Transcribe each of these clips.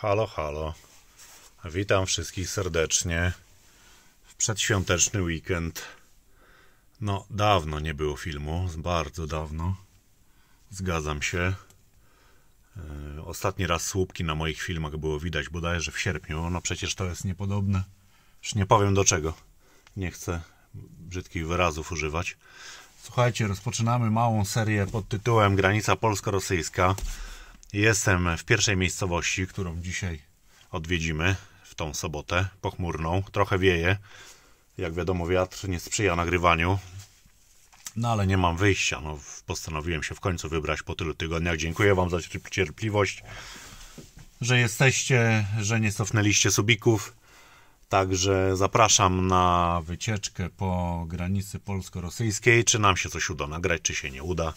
Halo, halo. Witam wszystkich serdecznie w przedświąteczny weekend. No, dawno nie było filmu, bardzo dawno. Zgadzam się. Yy, Ostatni raz słupki na moich filmach było widać bodajże w sierpniu. No przecież to jest niepodobne. Już nie powiem do czego. Nie chcę brzydkich wyrazów używać. Słuchajcie, rozpoczynamy małą serię pod tytułem Granica polsko-rosyjska. Jestem w pierwszej miejscowości, którą dzisiaj odwiedzimy w tą sobotę pochmurną. Trochę wieje. Jak wiadomo, wiatr nie sprzyja nagrywaniu. No ale nie mam wyjścia. No, postanowiłem się w końcu wybrać po tylu tygodniach. Dziękuję Wam za cierp- cierpliwość, że jesteście, że nie cofnęliście subików. Także zapraszam na wycieczkę po granicy polsko-rosyjskiej. Czy nam się coś uda nagrać, czy się nie uda.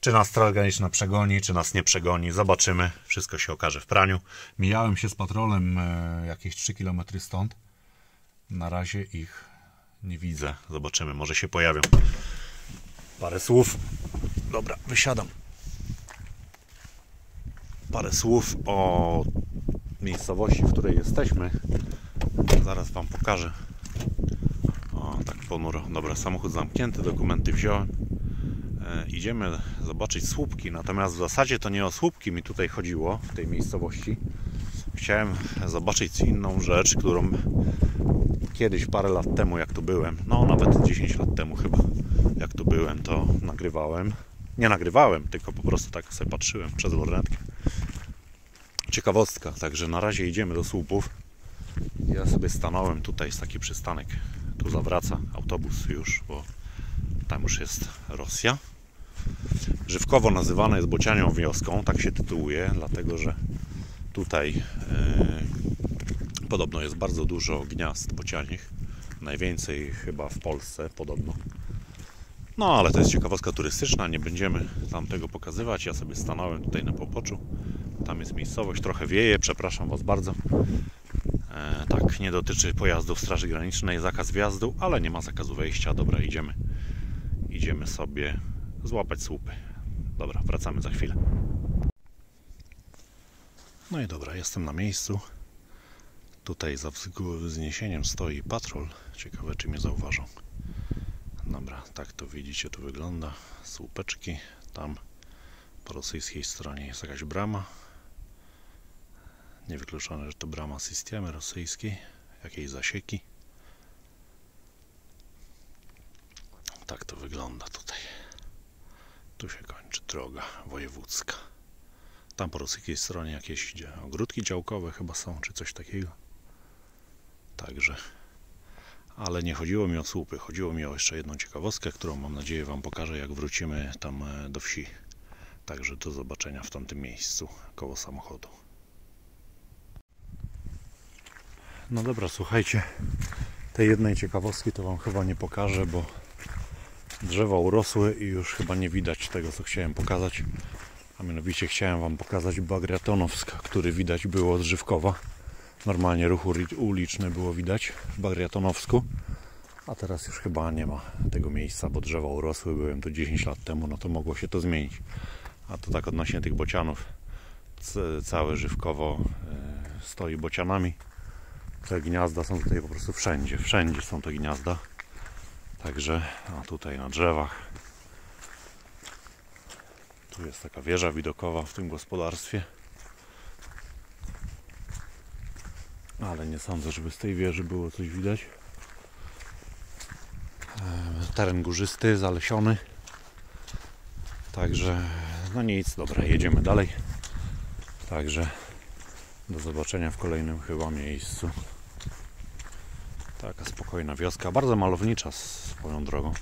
Czy nas straż przegoni, czy nas nie przegoni. Zobaczymy. Wszystko się okaże w praniu. Mijałem się z patrolem e, jakieś 3 km stąd. Na razie ich nie widzę. Zobaczymy, może się pojawią. Parę słów. Dobra, wysiadam. Parę słów o miejscowości, w której jesteśmy. Zaraz Wam pokażę. O, tak ponuro. Dobra, samochód zamknięty, dokumenty wziąłem. E, idziemy zobaczyć słupki, natomiast w zasadzie to nie o słupki mi tutaj chodziło w tej miejscowości. Chciałem zobaczyć inną rzecz, którą kiedyś parę lat temu, jak tu byłem, no nawet 10 lat temu chyba, jak tu byłem, to nagrywałem. Nie nagrywałem, tylko po prostu tak sobie patrzyłem przez lornetkę. Ciekawostka, także na razie idziemy do słupów. Ja sobie stanąłem, tutaj jest taki przystanek. Tu zawraca autobus już, bo tam już jest Rosja. Żywkowo nazywane jest Bocianią wioską, tak się tytułuje, dlatego że tutaj e, podobno jest bardzo dużo gniazd bocianich. Najwięcej chyba w Polsce podobno. No ale to jest ciekawostka turystyczna, nie będziemy tam tego pokazywać. Ja sobie stanąłem tutaj na popoczu. Tam jest miejscowość, trochę wieje, przepraszam Was bardzo. E, tak, nie dotyczy pojazdów Straży Granicznej, zakaz wjazdu, ale nie ma zakazu wejścia. Dobra, idziemy. Idziemy sobie złapać słupy. Dobra, wracamy za chwilę. No i dobra, jestem na miejscu. Tutaj za wzniesieniem stoi patrol. Ciekawe, czy mnie zauważą. Dobra, tak to widzicie, to wygląda. Słupeczki. Tam po rosyjskiej stronie jest jakaś brama. Niewykluczone, że to brama systemy rosyjskiej. Jakiejś zasieki. Tak to wygląda tutaj. Tu się kończy droga wojewódzka. Tam po rosyjskiej stronie jakieś ogródki działkowe chyba są, czy coś takiego. Także. Ale nie chodziło mi o słupy, chodziło mi o jeszcze jedną ciekawostkę, którą mam nadzieję Wam pokażę, jak wrócimy tam e, do wsi. Także do zobaczenia w tamtym miejscu, koło samochodu. No dobra, słuchajcie, tej jednej ciekawostki to Wam chyba nie pokażę, bo drzewa urosły i już chyba nie widać tego, co chciałem pokazać. A mianowicie chciałem Wam pokazać Bagriatonowsk, który widać było z Żywkowa. Normalnie ruch uli- uliczny było widać w Bagriatonowsku. A teraz już chyba nie ma tego miejsca, bo drzewa urosły. Byłem tu 10 lat temu, no to mogło się to zmienić. A to tak odnośnie tych bocianów. Całe Żywkowo e, stoi bocianami. Te gniazda są tutaj po prostu wszędzie. Wszędzie są te gniazda. Także a tutaj na drzewach. Tu jest taka wieża widokowa w tym gospodarstwie. Ale nie sądzę, żeby z tej wieży było coś widać. E, Teren górzysty, zalesiony. Także no nic, dobra, jedziemy dalej. Także do zobaczenia w kolejnym chyba miejscu. Taka spokojna wioska, bardzo malownicza swoją drogą.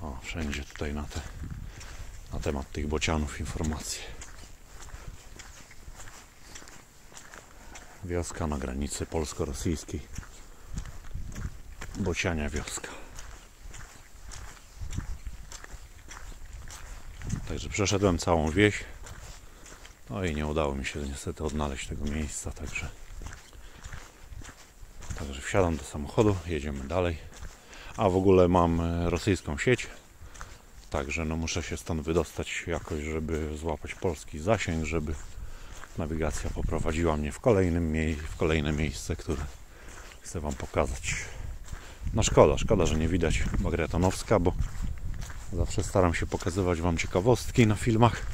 O, wszędzie tutaj na, te, na temat tych bocianów informacje. Wioska na granicy polsko-rosyjskiej. Bociania wioska. Także przeszedłem całą wieś. No i nie udało mi się niestety odnaleźć tego miejsca, także Także wsiadam do samochodu, jedziemy dalej. A w ogóle mam e, rosyjską sieć, także no muszę się stąd wydostać jakoś, żeby złapać polski zasięg, żeby nawigacja poprowadziła mnie w, kolejnym mie- w kolejne miejsce, które chcę Wam pokazać. No szkoda, szkoda, że nie widać Bagretonowska, bo zawsze staram się pokazywać Wam ciekawostki na filmach,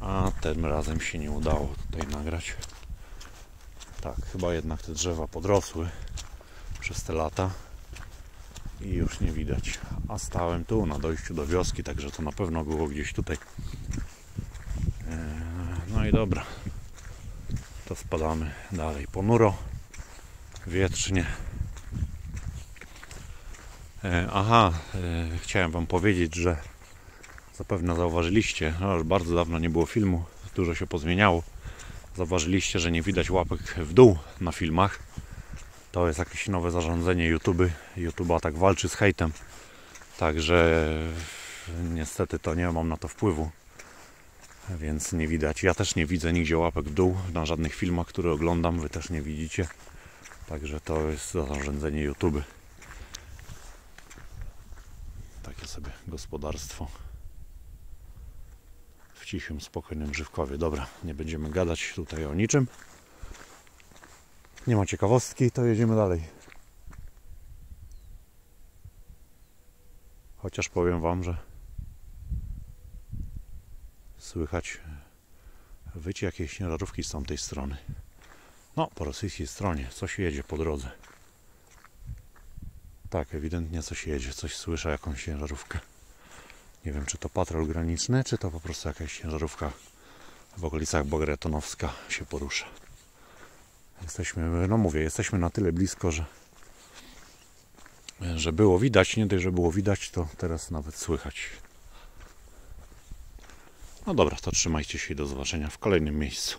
a tym razem się nie udało tutaj nagrać. Tak, chyba jednak te drzewa podrosły przez te lata i już nie widać. A stałem tu na dojściu do wioski, także to na pewno było gdzieś tutaj. Eee, No i dobra. To spadamy dalej ponuro, wietrznie. E, Aha, e, chciałem Wam powiedzieć, że zapewne zauważyliście, no już bardzo dawno nie było filmu, dużo się pozmieniało. Zauważyliście, że nie widać łapek w dół na filmach. To jest jakieś nowe zarządzenie YouTube. YouTube tak walczy z hejtem. Także niestety to nie mam na to wpływu. Więc nie widać. Ja też nie widzę nigdzie łapek w dół na żadnych filmach, które oglądam. Wy też nie widzicie. Także to jest zarządzenie YouTube. Takie sobie gospodarstwo cichym, spokojnym Żywkowie. Dobra, nie będziemy gadać tutaj o niczym. Nie ma ciekawostki, to jedziemy dalej. Chociaż powiem Wam, że słychać wycie jakiejś ciężarówki z tamtej strony. No, po rosyjskiej stronie coś jedzie po drodze. Tak, ewidentnie coś jedzie, coś słyszę, jakąś ciężarówkę. Nie wiem, czy to patrol graniczny, czy to po prostu jakaś ciężarówka w okolicach Bogretonowska się porusza. Jesteśmy, no mówię, jesteśmy na tyle blisko, że, że było widać. Nie dość, że było widać, to teraz nawet słychać. No dobra, to trzymajcie się i do zobaczenia w kolejnym miejscu.